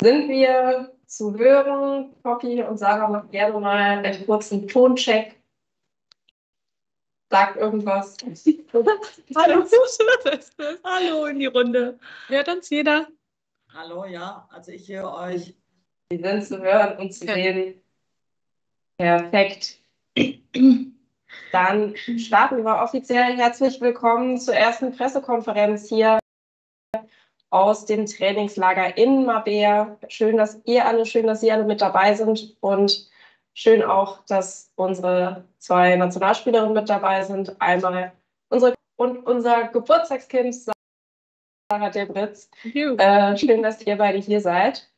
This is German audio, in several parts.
sind wir zu hören. Poppy und Sarah machen gerne mal einen kurzen Toncheck. Sagt irgendwas. Hallo. Hallo in die Runde. Hört uns jeder? Hallo, ja. Also ich höre euch. Sie sind zu hören und zu sehen. Perfekt. Dann starten wir offiziell. Herzlich willkommen zur ersten Pressekonferenz hier aus dem Trainingslager in Mabea. Schön, dass ihr alle, schön, dass Sie alle mit dabei sind und schön auch, dass unsere zwei Nationalspielerinnen mit dabei sind. Einmal unsere und unser Geburtstagskind Sarah Debritz. Äh, schön, dass ihr beide hier seid.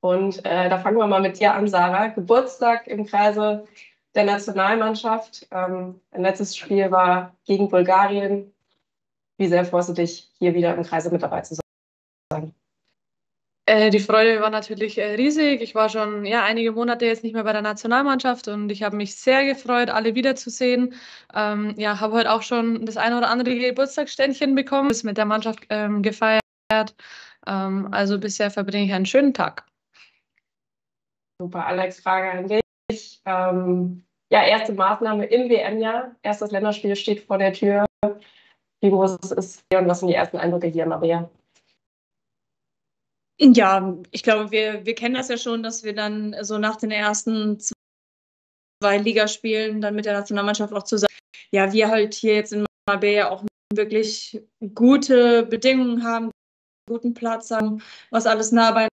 Und äh, da fangen wir mal mit dir an, Sarah. Geburtstag im Kreise der Nationalmannschaft. Ähm, ein letztes Spiel war gegen Bulgarien. Wie sehr freust du dich, hier wieder im Kreise mit dabei zu sein? Äh, die Freude war natürlich äh, riesig. Ich war schon ja, einige Monate jetzt nicht mehr bei der Nationalmannschaft und ich habe mich sehr gefreut, alle wiederzusehen. Ähm, ja, habe heute auch schon das eine oder andere Geburtstagsständchen bekommen, ist mit der Mannschaft ähm, gefeiert. Ähm, also bisher verbringe ich einen schönen Tag. Super, Alex, Frage an dich. Ähm, ja, erste Maßnahme im WM-Jahr. Erstes Länderspiel steht vor der Tür. Wie groß ist es und was sind die ersten Eindrücke hier, Maria? Ja, ich glaube, wir, wir kennen das ja schon, dass wir dann so nach den ersten zwei Ligaspielen dann mit der Nationalmannschaft auch zusammen, ja, wir halt hier jetzt in Marbella auch wirklich gute Bedingungen haben, guten Platz haben, was alles nah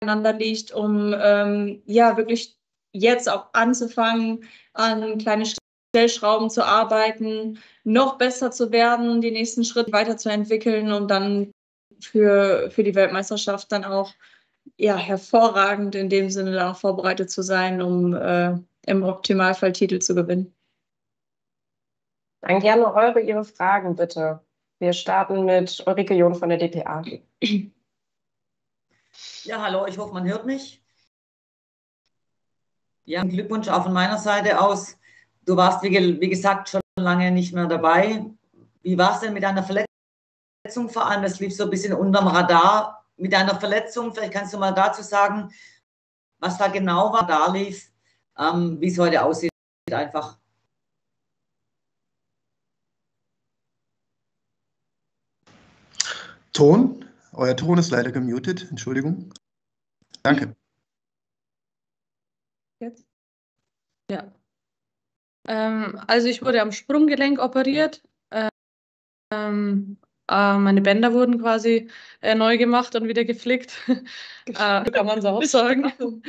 beieinander liegt, um ähm, ja wirklich jetzt auch anzufangen, an kleine Stellschrauben zu arbeiten, noch besser zu werden, die nächsten Schritte weiterzuentwickeln und dann für, für die Weltmeisterschaft dann auch ja, hervorragend in dem Sinne dann auch vorbereitet zu sein, um äh, im Optimalfall Titel zu gewinnen. Dann gerne eure, Ihre Fragen bitte. Wir starten mit Ulrike John von der DPA. Ja, hallo, ich hoffe, man hört mich. Ja, Glückwunsch auch von meiner Seite aus. Du warst, wie, wie gesagt, schon lange nicht mehr dabei. Wie war es denn mit deiner Verletzung? Vor allem, das lief so ein bisschen unterm Radar mit einer Verletzung. Vielleicht kannst du mal dazu sagen, was da genau war, da lief, ähm, wie es heute aussieht einfach. Ton, euer Ton ist leider gemutet, Entschuldigung. Danke. Jetzt? Ja. Ähm, also ich wurde am Sprunggelenk operiert. Ähm, äh, meine Bänder wurden quasi äh, neu gemacht und wieder geflickt. äh, kann man so auch sagen.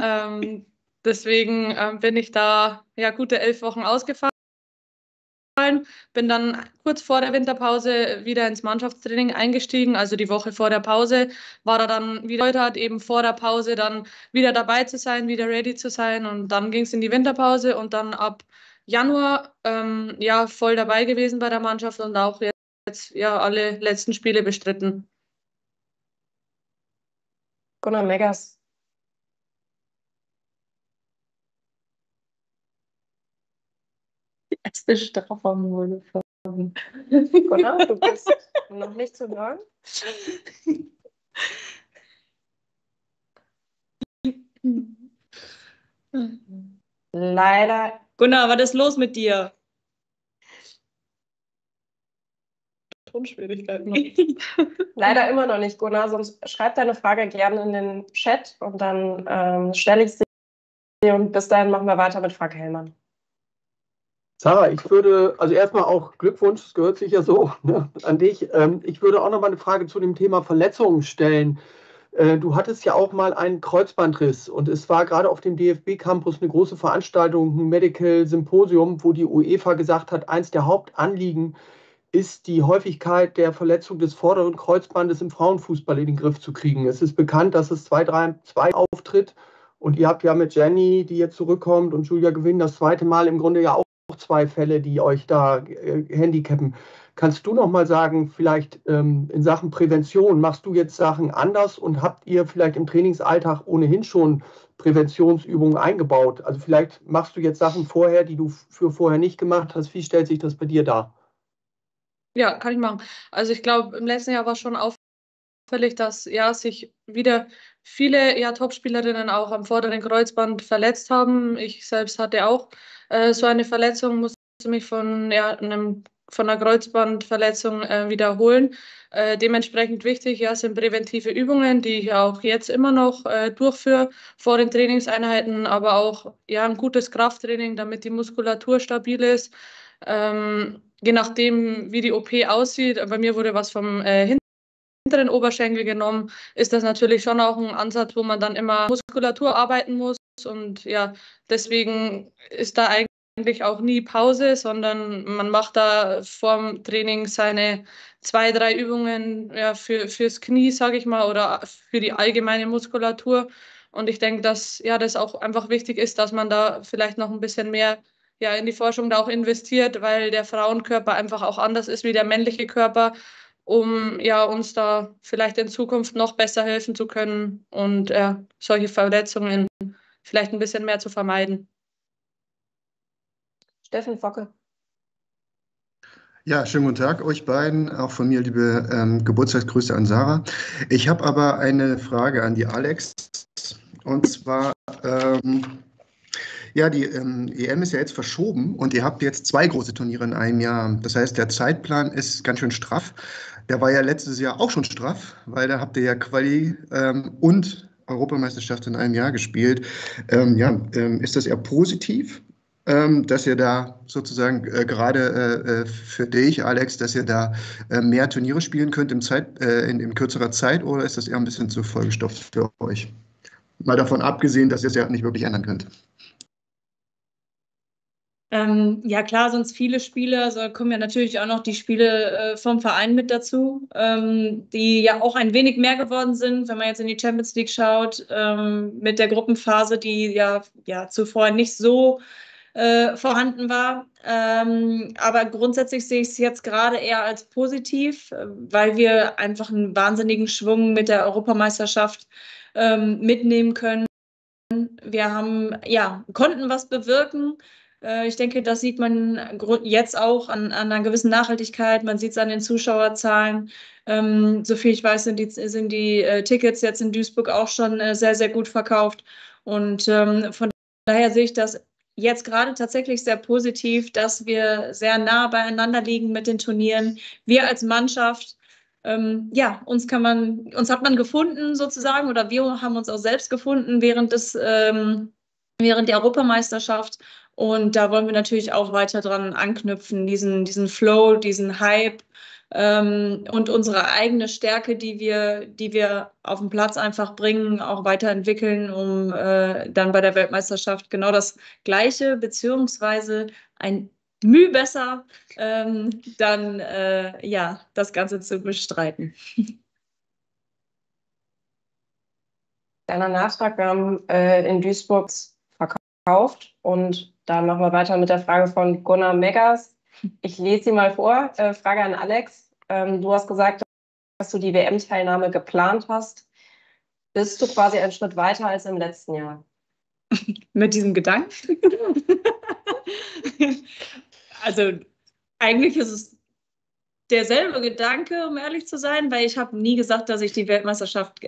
ähm, deswegen ähm, bin ich da ja gute elf Wochen ausgefallen. Bin dann kurz vor der Winterpause wieder ins Mannschaftstraining eingestiegen. Also die Woche vor der Pause war er dann wieder heute hat, eben vor der Pause dann wieder dabei zu sein, wieder ready zu sein. Und dann ging es in die Winterpause und dann ab Januar ähm, ja voll dabei gewesen bei der Mannschaft und auch jetzt ja alle letzten Spiele bestritten. Gunnar Meggers. Erste Strafraum wurde von. Gunnar, du bist noch nicht zu hören. Leider. Gunnar, was ist los mit dir? Tonschwierigkeiten. Leider immer noch nicht, Gunnar. Sonst schreib deine Frage gerne in den Chat und dann ähm, stelle ich sie. Und bis dahin machen wir weiter mit Frage Hellmann. Sarah, ich würde, also erstmal auch Glückwunsch, das gehört sich ja so ne, an dich. Ähm, ich würde auch noch mal eine Frage zu dem Thema Verletzungen stellen. Äh, du hattest ja auch mal einen Kreuzbandriss und es war gerade auf dem DFB-Campus eine große Veranstaltung, ein Medical Symposium, wo die UEFA gesagt hat, eins der Hauptanliegen ist die Häufigkeit der Verletzung des vorderen Kreuzbandes im Frauenfußball in den Griff zu kriegen. Es ist bekannt, dass es 2-3-2 auftritt. Und ihr habt ja mit Jenny, die jetzt zurückkommt, und Julia Gewinn das zweite Mal im Grunde ja auch zwei Fälle, die euch da äh, handicappen. Kannst du noch mal sagen, vielleicht ähm, in Sachen Prävention, machst du jetzt Sachen anders und habt ihr vielleicht im Trainingsalltag ohnehin schon Präventionsübungen eingebaut? Also vielleicht machst du jetzt Sachen vorher, die du für vorher nicht gemacht hast. Wie stellt sich das bei dir dar? Ja, kann ich machen. Also ich glaube, im letzten Jahr war schon auffällig, dass ja sich wieder viele ja, Topspielerinnen auch am vorderen Kreuzband verletzt haben. Ich selbst hatte auch äh, so eine Verletzung, musste mich von ja, einem von einer Kreuzbandverletzung äh, wiederholen. Äh, dementsprechend wichtig ja, sind präventive Übungen, die ich auch jetzt immer noch äh, durchführe vor den Trainingseinheiten, aber auch ja, ein gutes Krafttraining, damit die Muskulatur stabil ist. Ähm, je nachdem, wie die OP aussieht, bei mir wurde was vom äh, hinteren Oberschenkel genommen, ist das natürlich schon auch ein Ansatz, wo man dann immer Muskulatur arbeiten muss. Und ja, deswegen ist da eigentlich auch nie Pause, sondern man macht da vorm Training seine zwei, drei Übungen ja, für, fürs Knie, sage ich mal, oder für die allgemeine Muskulatur. Und ich denke, dass ja, das auch einfach wichtig ist, dass man da vielleicht noch ein bisschen mehr ja, in die Forschung da auch investiert, weil der Frauenkörper einfach auch anders ist wie der männliche Körper, um ja, uns da vielleicht in Zukunft noch besser helfen zu können und ja, solche Verletzungen vielleicht ein bisschen mehr zu vermeiden. Steffen Focke. Ja, schönen guten Tag euch beiden, auch von mir liebe ähm, Geburtstagsgrüße an Sarah. Ich habe aber eine Frage an die Alex und zwar, ähm, ja, die ähm, EM ist ja jetzt verschoben und ihr habt jetzt zwei große Turniere in einem Jahr. Das heißt, der Zeitplan ist ganz schön straff. Der war ja letztes Jahr auch schon straff, weil da habt ihr ja Quali ähm, und Europameisterschaft in einem Jahr gespielt. Ähm, ja, ähm, ist das eher positiv ähm, dass ihr da sozusagen äh, gerade äh, äh, für dich, Alex, dass ihr da äh, mehr Turniere spielen könnt im Zeit, äh, in, in, kürzerer Zeit oder ist das eher ein bisschen zu vollgestopft für euch? Mal davon abgesehen, dass ihr es ja nicht wirklich ändern könnt. Ähm, ja, klar, sonst viele Spiele. Also kommen ja natürlich auch noch die Spiele äh, vom Verein mit dazu, ähm, die ja auch ein wenig mehr geworden sind, wenn man jetzt in die Champions League schaut, ähm, mit der Gruppenphase, die ja, ja zuvor nicht so äh, vorhanden war. Ähm, aber grundsätzlich sehe ich es jetzt gerade eher als positiv, äh, weil wir einfach einen wahnsinnigen Schwung mit der Europameisterschaft ähm, mitnehmen können. Wir haben, ja, konnten was bewirken. Äh, ich denke, das sieht man jetzt auch an, an, einer gewissen Nachhaltigkeit. Man sieht es an den Zuschauerzahlen. Ähm, soviel ich weiß, sind die, sind die äh, Tickets jetzt in Duisburg auch schon äh, sehr, sehr gut verkauft. Und ähm, von daher sehe ich das jetzt gerade tatsächlich sehr positiv, dass wir sehr nah beieinander liegen mit den Turnieren. Wir als Mannschaft, ähm, ja, uns kann man, uns hat man gefunden sozusagen oder wir haben uns auch selbst gefunden während des, ähm, während der Europameisterschaft. Und da wollen wir natürlich auch weiter dran anknüpfen, diesen, diesen Flow, diesen Hype ähm, und unsere eigene Stärke, die wir, die wir auf den Platz einfach bringen, auch weiterentwickeln, um äh, dann bei der Weltmeisterschaft genau das Gleiche, beziehungsweise ein Mühe besser, ähm, dann äh, ja, das Ganze zu bestreiten. Deiner Nachtrag, wir haben äh, in Duisburg verkauft und dann wir weiter mit der Frage von Gunnar Meggers. Ich lese sie mal vor. Äh, Frage an Alex. Ähm, du hast gesagt, dass du die WM-Teilnahme geplant hast. Bist du quasi einen Schritt weiter als im letzten Jahr? Mit diesem Gedanken? also eigentlich ist es derselbe Gedanke, um ehrlich zu sein, weil ich habe nie gesagt, dass ich die Weltmeisterschaft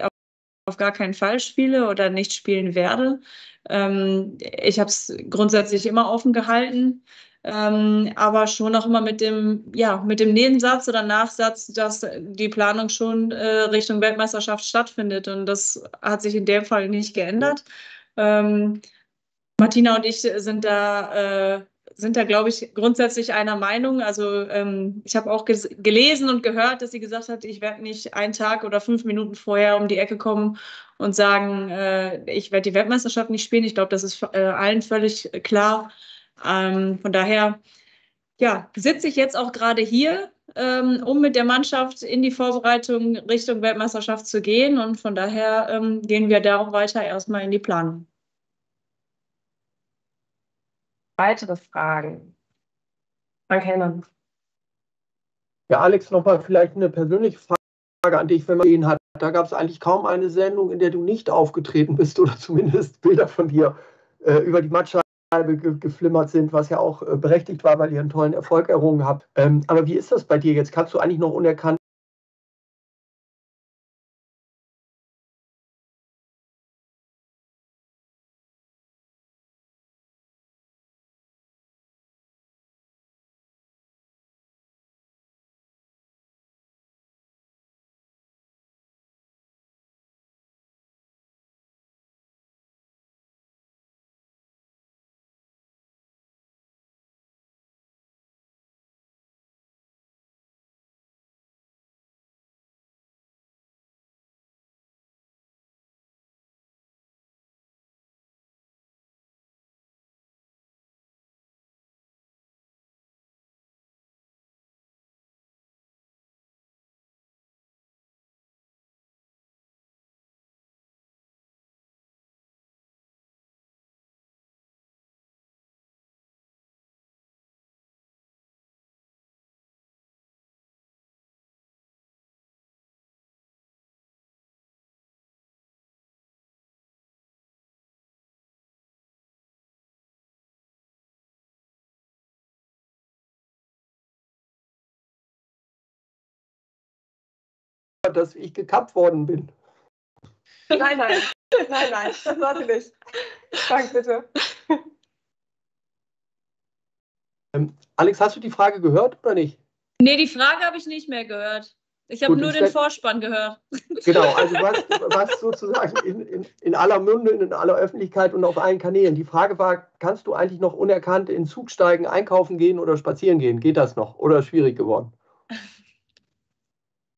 auf gar keinen Fall spiele oder nicht spielen werde. Ähm, ich habe es grundsätzlich immer offen gehalten ähm, aber schon auch immer mit dem, ja, mit dem Nebensatz oder Nachsatz, dass die Planung schon äh, Richtung Weltmeisterschaft stattfindet. Und das hat sich in dem Fall nicht geändert. Ähm, Martina und ich sind da, äh, sind da, glaube ich, grundsätzlich einer Meinung. Also ähm, ich habe auch gelesen und gehört, dass sie gesagt hat, ich werde nicht einen Tag oder fünf Minuten vorher um die Ecke kommen und sagen, äh, ich werde die Weltmeisterschaft nicht spielen. Ich glaube, das ist äh, allen völlig klar. Ähm, von daher ja, sitze ich jetzt auch gerade hier, ähm, um mit der Mannschaft in die Vorbereitung Richtung Weltmeisterschaft zu gehen. Und von daher ähm, gehen wir da auch weiter erstmal in die Planung. Weitere Fragen? Frank Hellmann. Ja, Alex, nochmal vielleicht eine persönliche Frage an dich, wenn man ihn hat. Da gab es eigentlich kaum eine Sendung, in der du nicht aufgetreten bist oder zumindest Bilder von dir äh, über die Mannschaft geflimmert sind, was ja auch äh, berechtigt war, weil ihr einen tollen Erfolg errungen habt. Ähm, aber wie ist das bei dir jetzt? Kannst du eigentlich noch unerkannt dass ich gekappt worden bin. Nein, nein, nein, nein, das war sie nicht. Frank, bitte. Ähm, Alex, hast du die Frage gehört oder nicht? Nee, die Frage habe ich nicht mehr gehört. Ich habe nur den Vorspann gehört. Genau, also was, was sozusagen in, in, in, aller Munde, in aller Öffentlichkeit und auf allen Kanälen. Die Frage war, kannst du eigentlich noch unerkannt in Zug steigen, einkaufen gehen oder spazieren gehen? Geht das noch oder schwierig geworden?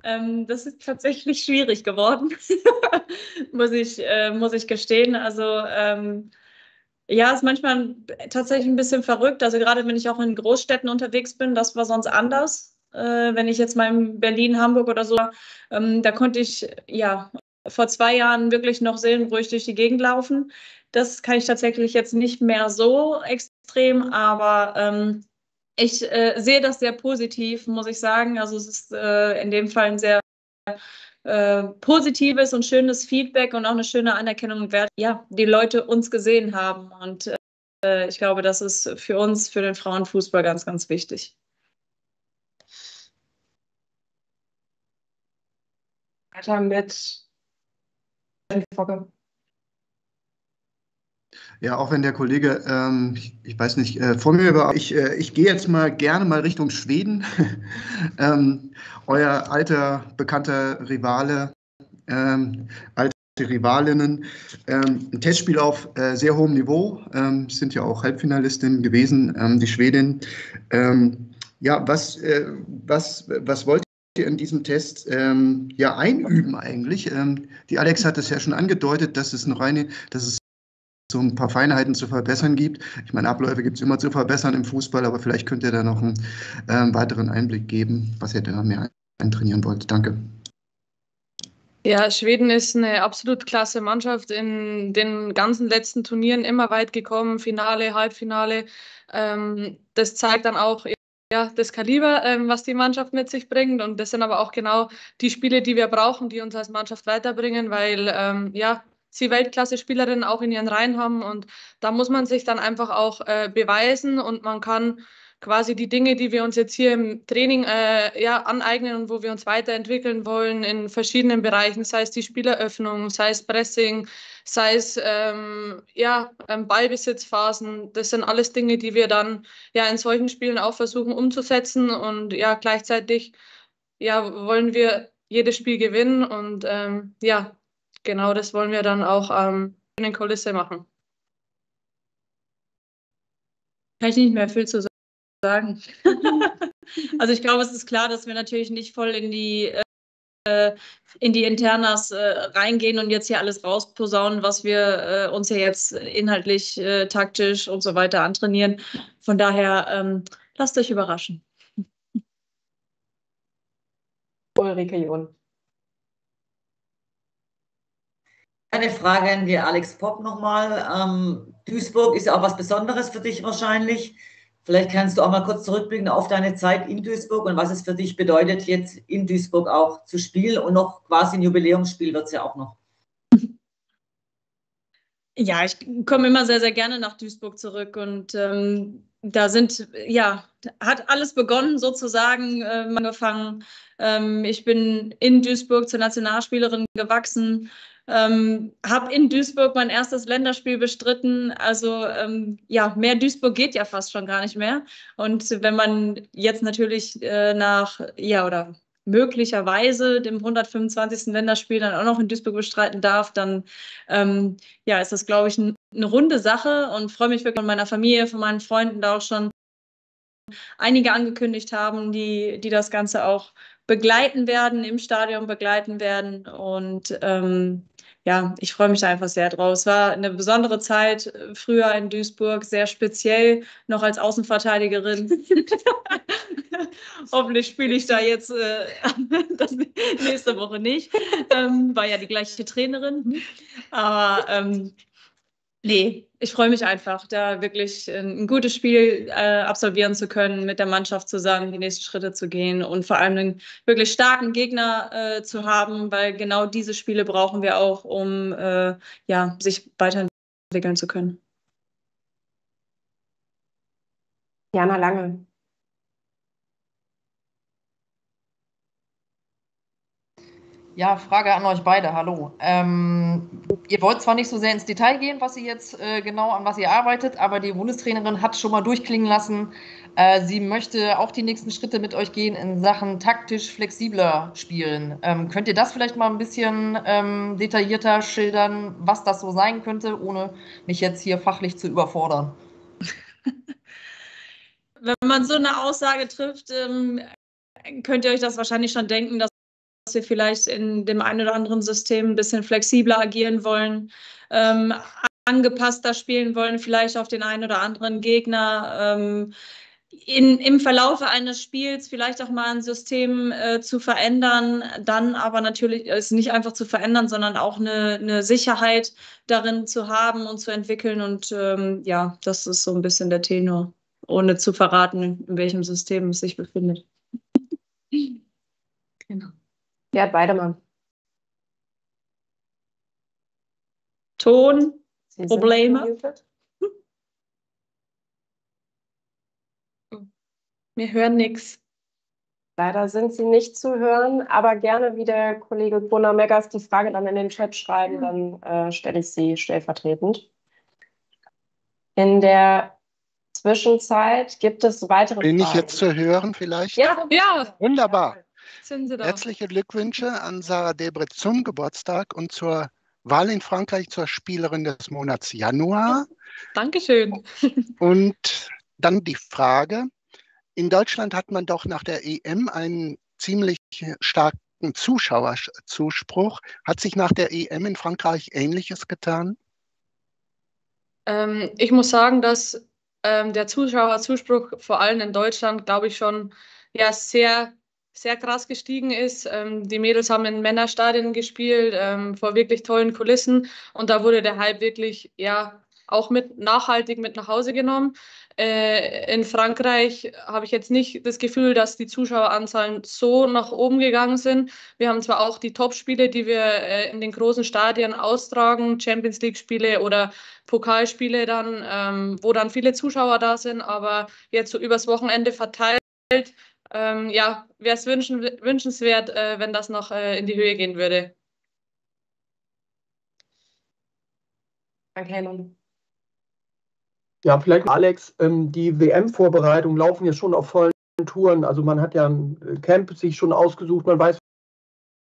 Ähm, das ist tatsächlich schwierig geworden, muss, ich, äh, muss ich gestehen. Also ähm, ja, ist manchmal tatsächlich ein bisschen verrückt. Also gerade wenn ich auch in Großstädten unterwegs bin, das war sonst anders. Äh, wenn ich jetzt mal in Berlin, Hamburg oder so, ähm, da konnte ich ja vor zwei Jahren wirklich noch seelenruhig durch die Gegend laufen. Das kann ich tatsächlich jetzt nicht mehr so extrem, aber ähm, ich äh, sehe das sehr positiv, muss ich sagen. Also es ist äh, in dem Fall ein sehr äh, positives und schönes Feedback und auch eine schöne Anerkennung wert, ja, die Leute uns gesehen haben. Und äh, ich glaube, das ist für uns, für den Frauenfußball ganz, ganz wichtig. Weiter mit Fogge. Ja, auch wenn der Kollege, ähm, ich, ich, weiß nicht, äh, vor mir war, ich, äh, ich gehe jetzt mal gerne mal Richtung Schweden. ähm, euer alter, bekannter Rivale, ähm, alte Rivalinnen, ähm, ein Testspiel auf äh, sehr hohem Niveau, ähm, sind ja auch Halbfinalistinnen gewesen, ähm, die Schwedin. ja, was, äh, was, was wollt ihr in diesem Test ähm, ja einüben eigentlich. Ähm, die Alex hat es ja schon angedeutet, dass es eine, dass es so ein paar Feinheiten zu verbessern gibt. Ich meine, Abläufe gibt es immer zu verbessern im Fußball, aber vielleicht könnt ihr da noch einen äh, weiteren Einblick geben, was ihr da mehr eintrainieren wollt. Danke. Ja, Schweden ist eine absolut klasse Mannschaft in den ganzen letzten Turnieren immer weit gekommen, Finale, Halbfinale. Ähm, das zeigt dann auch ja, das Kaliber, ähm, was die Mannschaft mit sich bringt. Und das sind aber auch genau die Spiele, die wir brauchen, die uns als Mannschaft weiterbringen, weil ähm, ja, sie Weltklasse-Spielerinnen auch in ihren Reihen haben und da muss man sich dann einfach auch äh, beweisen und man kann quasi die Dinge, die wir uns jetzt hier im Training äh, ja, aneignen und wo wir uns weiterentwickeln wollen in verschiedenen Bereichen, sei es die Spieleröffnung, sei es Pressing, sei es ähm, ja, ähm, Ballbesitzphasen, das sind alles Dinge, die wir dann ja in solchen Spielen auch versuchen umzusetzen und ja gleichzeitig ja, wollen wir jedes Spiel gewinnen und ähm, ja, genau das wollen wir dann auch ähm, in den Kulisse machen. Kann ich nicht mehr viel zu sagen. also ich glaube, es ist klar, dass wir natürlich nicht voll in die äh, in die Internas äh, reingehen und jetzt hier alles rausposaunen, was wir äh, uns ja jetzt inhaltlich, äh, taktisch und so weiter antrainieren. Von daher ähm, lasst euch überraschen. Ulrike John. Eine Frage an die Alex Popp nochmal. Ähm, Duisburg ist ja auch was Besonderes für dich wahrscheinlich. Vielleicht kannst du auch mal kurz zurückblicken auf deine Zeit in Duisburg und was es für dich bedeutet, jetzt in Duisburg auch zu spielen und noch quasi ein Jubiläumsspiel wird es ja auch noch. Ja, ich komme immer sehr, sehr gerne nach Duisburg zurück und ähm, da sind, ja, hat alles begonnen sozusagen, äh, angefangen. Ähm, ich bin in Duisburg zur Nationalspielerin gewachsen, ähm, habe in Duisburg mein erstes Länderspiel bestritten. Also ähm, ja, mehr Duisburg geht ja fast schon gar nicht mehr. Und wenn man jetzt natürlich äh, nach, ja, oder möglicherweise dem 125. Länderspiel dann auch noch in Duisburg bestreiten darf, dann ähm, ja, ist das, glaube ich, ein, eine runde Sache und freue mich wirklich von meiner Familie, von meinen Freunden da auch schon einige angekündigt haben, die, die das Ganze auch begleiten werden, im Stadion begleiten werden. Und ähm, ja, ich freue mich da einfach sehr drauf. Es war eine besondere Zeit äh, früher in Duisburg, sehr speziell, noch als Außenverteidigerin. Hoffentlich spiele ich da jetzt äh, nächste Woche nicht. Ähm, war ja die gleiche Trainerin. Aber ähm, Nee, ich freue mich einfach, da wirklich ein gutes Spiel äh, absolvieren zu können, mit der Mannschaft zusammen die nächsten Schritte zu gehen und vor allem einen wirklich starken Gegner äh, zu haben, weil genau diese Spiele brauchen wir auch, um äh, ja, sich weiterentwickeln zu können. Jana Lange. Ja, Frage an euch beide. Hallo. Ähm, ihr wollt zwar nicht so sehr ins Detail gehen, was ihr jetzt äh, genau an was ihr arbeitet, aber die Bundestrainerin hat schon mal durchklingen lassen, äh, sie möchte auch die nächsten Schritte mit euch gehen in Sachen taktisch flexibler spielen. Ähm, könnt ihr das vielleicht mal ein bisschen ähm, detaillierter schildern, was das so sein könnte, ohne mich jetzt hier fachlich zu überfordern? Wenn man so eine Aussage trifft, ähm, könnt ihr euch das wahrscheinlich schon denken, dass wir vielleicht in dem einen oder anderen System ein bisschen flexibler agieren wollen, ähm, angepasster spielen wollen, vielleicht auf den einen oder anderen Gegner. Ähm, in, im Verlaufe eines Spiels vielleicht auch mal ein System äh, zu verändern, dann aber natürlich es nicht einfach zu verändern, sondern auch eine, eine Sicherheit darin zu haben und zu entwickeln. Und ähm, ja, das ist so ein bisschen der Tenor, ohne zu verraten, in welchem System es sich befindet. genau. Gerd Weidemann. Ton, Probleme. Wir hören nichts. Leider sind sie nicht zu hören, aber gerne wie der Kollege Gunnar Meggers die Frage dann in den Chat schreiben, dann äh, stelle ich sie stellvertretend. In der Zwischenzeit gibt es weitere Bin Fragen. ich jetzt zu hören vielleicht? Ja, ja. Wunderbar. Herzliche Glückwünsche an Sarah Debre zum Geburtstag und zur Wahl in Frankreich zur Spielerin des Monats Januar. Dankeschön. Und dann die Frage, in Deutschland hat man doch nach der EM einen ziemlich starken Zuschauerzuspruch. Hat sich nach der EM in Frankreich Ähnliches getan? Ähm, ich muss sagen, dass ähm, der Zuschauerzuspruch vor allem in Deutschland, glaube ich, schon ja, sehr, sehr krass gestiegen ist. Ähm, die Mädels haben in Männerstadien gespielt, ähm, vor wirklich tollen Kulissen. Und da wurde der Hype wirklich ja, auch mit nachhaltig mit nach Hause genommen. Äh, in Frankreich habe ich jetzt nicht das Gefühl, dass die Zuschaueranzahlen so nach oben gegangen sind. Wir haben zwar auch die Top-Spiele, die wir äh, in den großen Stadien austragen, Champions League-Spiele oder Pokalspiele dann, ähm, wo dann viele Zuschauer da sind, aber jetzt so übers Wochenende verteilt, ähm, ja, wäre es wünschen, wünschenswert, äh, wenn das noch äh, in die Höhe gehen würde. Danke, Helen. Ja, vielleicht Alex, ähm, die WM-Vorbereitungen laufen ja schon auf vollen Touren. Also man hat ja ein Camp sich schon ausgesucht, man weiß,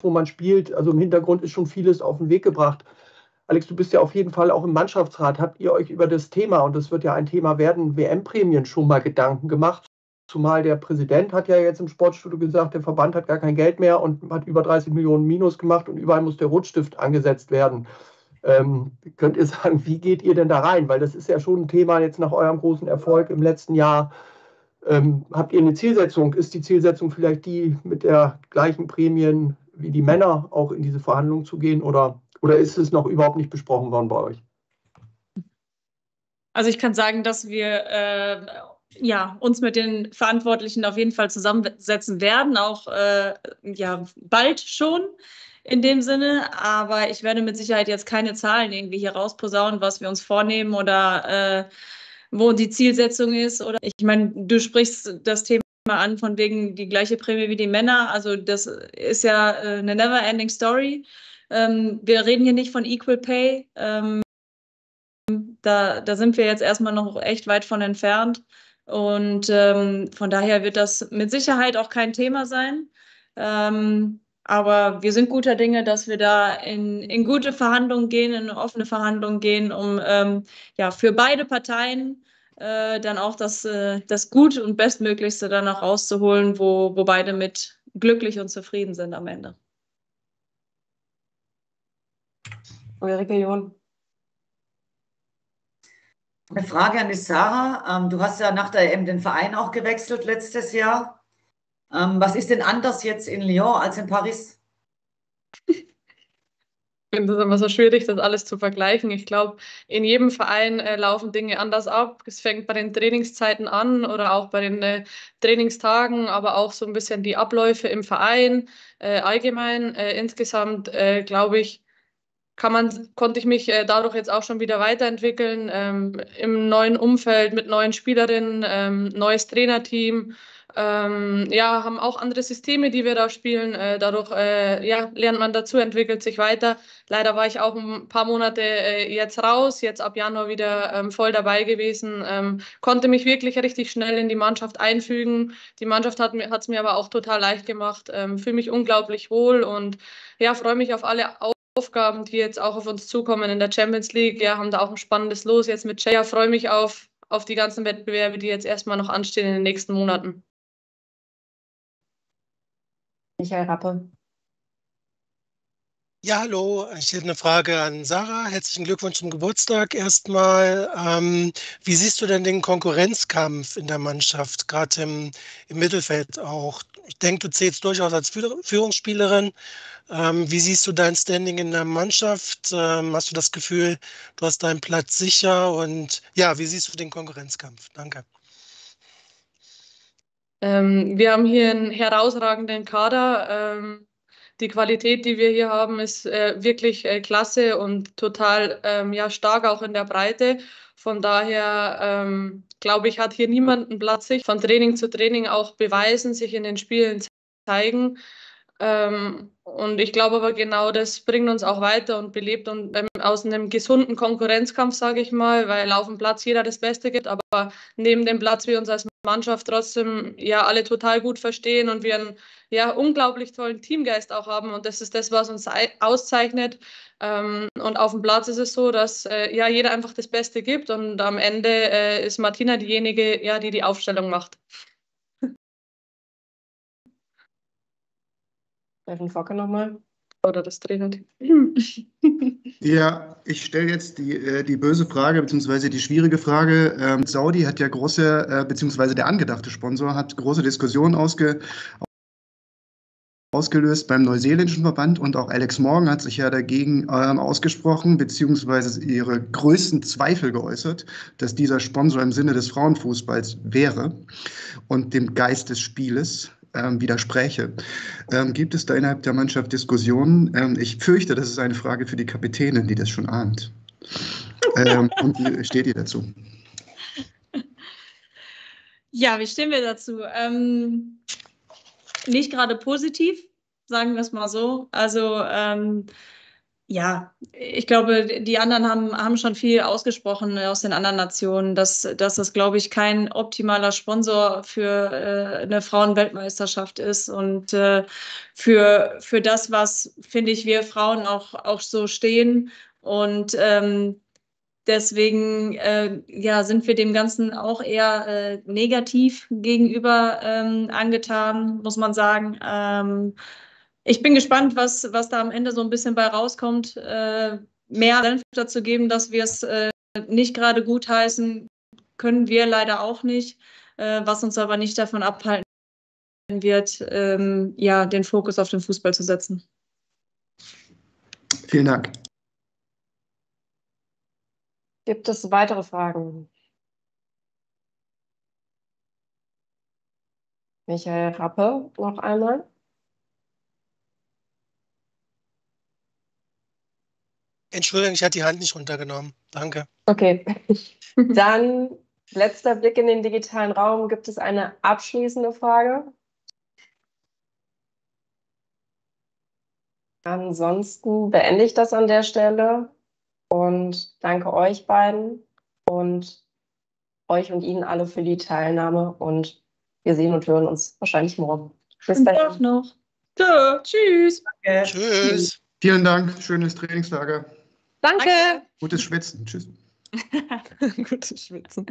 wo man spielt. Also im Hintergrund ist schon vieles auf den Weg gebracht. Alex, du bist ja auf jeden Fall auch im Mannschaftsrat. Habt ihr euch über das Thema, und das wird ja ein Thema werden, WM-Prämien schon mal Gedanken gemacht? Zumal der Präsident hat ja jetzt im Sportstudio gesagt, der Verband hat gar kein Geld mehr und hat über 30 Millionen Minus gemacht und überall muss der Rotstift angesetzt werden. Ähm, könnt ihr sagen, wie geht ihr denn da rein? Weil das ist ja schon ein Thema jetzt nach eurem großen Erfolg im letzten Jahr. Ähm, habt ihr eine Zielsetzung? Ist die Zielsetzung vielleicht die, mit der gleichen Prämien wie die Männer auch in diese Verhandlungen zu gehen? Oder, oder ist es noch überhaupt nicht besprochen worden bei euch? Also ich kann sagen, dass wir äh, ja, uns mit den Verantwortlichen auf jeden Fall zusammensetzen werden, auch äh, ja, bald schon in dem Sinne. Aber ich werde mit Sicherheit jetzt keine Zahlen irgendwie hier rausposaunen, was wir uns vornehmen oder äh, wo die Zielsetzung ist. Oder ich meine, du sprichst das Thema an von wegen die gleiche Prämie wie die Männer. Also das ist ja äh, eine never-ending Story. Ähm, wir reden hier nicht von Equal Pay. Ähm, da, da sind wir jetzt erstmal noch echt weit von entfernt. Und ähm, von daher wird das mit Sicherheit auch kein Thema sein. Ähm, aber wir sind guter Dinge, dass wir da in, in gute Verhandlungen gehen, in offene Verhandlungen gehen, um ähm, ja, für beide Parteien äh, dann auch das, äh, das Gut und Bestmöglichste dann auch rauszuholen, wo, wo beide mit glücklich und zufrieden sind am Ende. Ulrike John. Eine Frage an die Sarah. Ähm, du hast ja nach der EM den Verein auch gewechselt letztes Jahr. Ähm, was ist denn anders jetzt in Lyon als in Paris? Ich finde es immer so schwierig, das alles zu vergleichen. Ich glaube, in jedem Verein äh, laufen Dinge anders ab. Es fängt bei den Trainingszeiten an oder auch bei den äh, Trainingstagen, aber auch so ein bisschen die Abläufe im Verein. Äh, allgemein, äh, insgesamt, äh, glaube ich, kann man, konnte ich mich äh, dadurch jetzt auch schon wieder weiterentwickeln ähm, im neuen Umfeld mit neuen Spielerinnen, ähm, neues Trainerteam Ähm, ja, haben auch andere Systeme, die wir da spielen. Äh, dadurch äh, ja, lernt man dazu, entwickelt sich weiter. Leider war ich auch ein paar Monate äh, jetzt raus, jetzt ab Januar wieder ähm, voll dabei gewesen. Ähm, konnte mich wirklich richtig schnell in die Mannschaft einfügen. Die Mannschaft hat es mir aber auch total leicht gemacht. Ähm, Fühle mich unglaublich wohl und ja, freue mich auf alle Aufgaben, die jetzt auch auf uns zukommen in der Champions League. Ja, haben da auch ein spannendes Los jetzt mit Jaya. Freue mich auf, auf die ganzen Wettbewerbe, die jetzt erstmal noch anstehen in den nächsten Monaten. Michael Rappe. Ja, hallo. Ich hätte eine Frage an Sarah. Herzlichen Glückwunsch zum Geburtstag erstmal. Ähm, wie siehst du denn den Konkurrenzkampf in der Mannschaft, gerade im, im, Mittelfeld auch? Ich denke, du zählst durchaus als Führungsspielerin. Ähm, wie siehst du dein Standing in der Mannschaft? Ähm, hast du das Gefühl, du hast deinen Platz sicher? Und ja, wie siehst du den Konkurrenzkampf? Danke. Ähm, wir haben hier einen herausragenden Kader. Die Qualität, die wir hier haben, ist äh, wirklich äh, klasse und total ähm, ja, stark auch in der Breite. Von daher ähm, glaube ich, hat hier niemand einen Platz, sich von Training zu Training auch beweisen, sich in den Spielen zeigen. Ähm, und ich glaube aber genau das bringt uns auch weiter und belebt und ähm, aus einem gesunden Konkurrenzkampf, sage ich mal, weil auf dem Platz jeder das Beste gibt, aber neben dem Platz wir uns als Mannschaft trotzdem ja alle total gut verstehen und wir einen ja unglaublich tollen Teamgeist auch haben und das ist das, was uns auszeichnet. Ähm, und auf dem Platz ist es so, dass äh, ja jeder einfach das Beste gibt und am Ende äh, ist Martina diejenige, ja, die die Aufstellung macht. Steffen Focke nochmal. Oder das Trainerteam. ja, ich stelle jetzt die, äh, die böse Frage, beziehungsweise die schwierige Frage. Ähm, Saudi hat ja große, äh, beziehungsweise der angedachte Sponsor hat große Diskussionen ausge, ausgelöst beim neuseeländischen Verband und auch Alex Morgan hat sich ja dagegen ähm, ausgesprochen, beziehungsweise ihre größten Zweifel geäußert, dass dieser Sponsor im Sinne des Frauenfußballs wäre und dem Geist des Spieles ähm, widerspräche. Ähm, gibt es da innerhalb der Mannschaft Diskussionen? Ähm, ich fürchte, das ist eine Frage für die Kapitänin, die das schon ahnt. Ähm, und wie steht ihr dazu? Ja, wie stehen wir dazu? Ähm, nicht gerade positiv, sagen wir es mal so. Also ähm, ja, ich glaube, die anderen haben, haben schon viel ausgesprochen aus den anderen Nationen, dass, dass das, glaube ich, kein optimaler Sponsor für äh, eine Frauenweltmeisterschaft ist und äh, für, für das, was, finde ich, wir Frauen auch, auch so stehen. Und ähm, deswegen äh, ja, sind wir dem Ganzen auch eher äh, negativ gegenüber ähm, angetan, muss man sagen. Ähm, ich bin gespannt, was, was da am Ende so ein bisschen bei rauskommt. Äh, mehr Senf dazu geben, dass wir es äh, nicht gerade gut heißen, können wir leider auch nicht, äh, was uns aber nicht davon abhalten wird, ähm, ja, den Fokus auf den Fußball zu setzen. Vielen Dank. Gibt es weitere Fragen? Michael Rappe noch einmal. Entschuldigung, ich hatte die Hand nicht runtergenommen. Danke. Okay. Dann letzter Blick in den digitalen Raum. Gibt es eine abschließende Frage? Ansonsten beende ich das an der Stelle und danke euch beiden und euch und Ihnen alle für die Teilnahme und wir sehen und hören uns wahrscheinlich morgen. Bis dahin. noch. Ja, tschüss. Danke. Tschüss. Vielen Dank. Schönes Trainingslager. Danke. Gutes Schwitzen. Tschüss. Gutes Schwitzen.